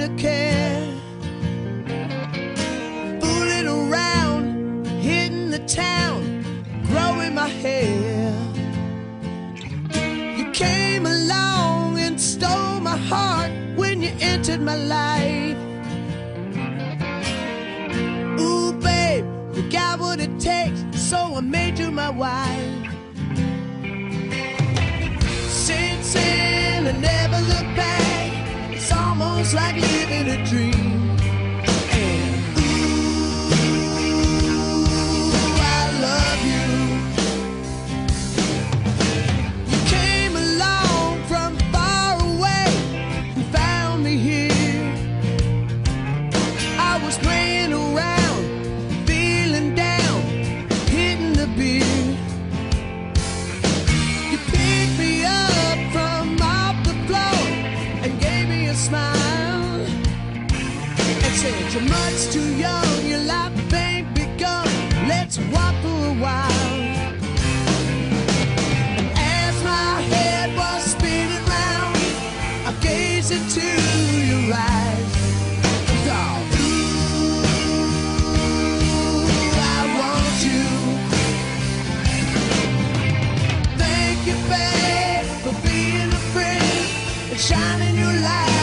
to care. Fooling around, hitting the town, growing my hair. You came along and stole my heart when you entered my life. Ooh, babe, you got what it takes, so I made you my wife. like living a dream. much too young, your life ain't begun. Let's waffle a while. As my head was spinning round, I gazed into your eyes. Shining your light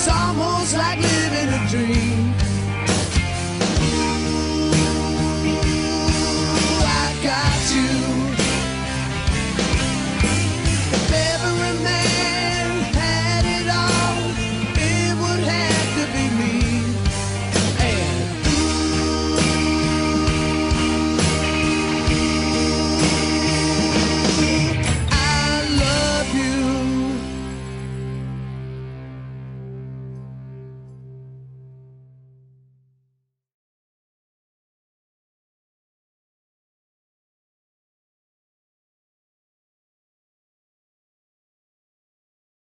Somos almost